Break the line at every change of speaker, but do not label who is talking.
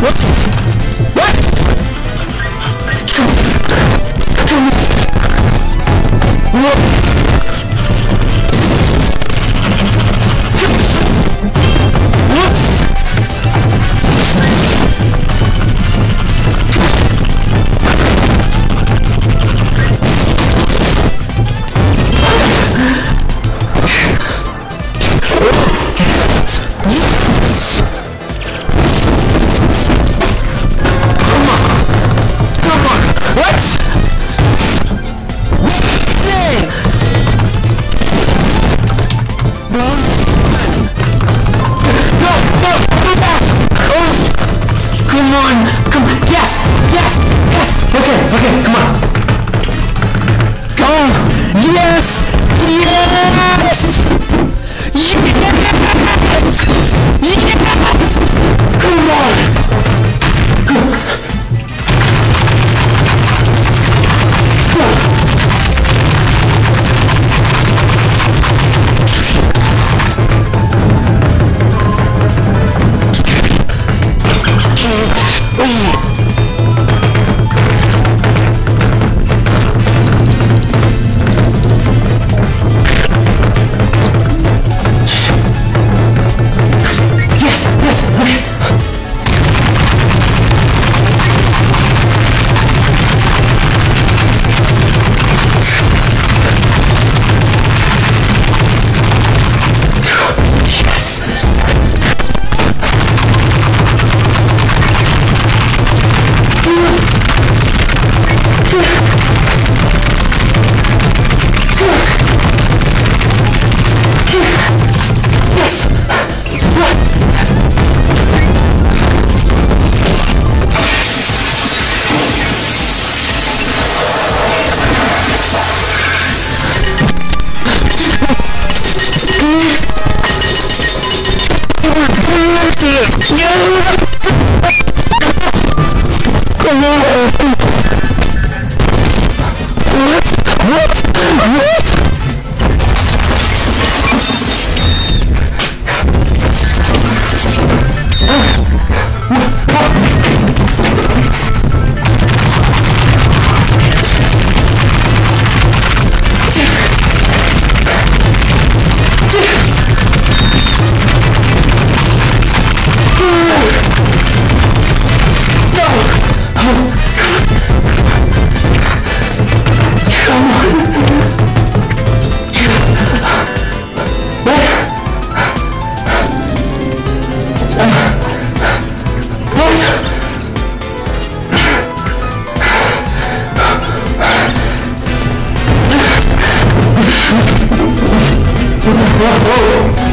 What? on! Come on! Yes! Yes! Yes! Okay, okay, come on! Go! Yes! Yes! Oh, oh.